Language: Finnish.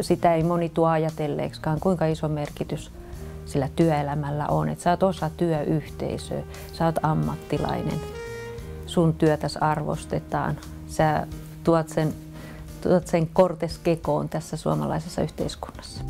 sitä ei moni tuo ajatelleeksikaan, kuinka iso merkitys sillä työelämällä on. Että sä oot osa työyhteisöä, sä oot ammattilainen, sun työtäs arvostetaan, sä tuot sen, tuot sen korteskekoon tässä suomalaisessa yhteiskunnassa.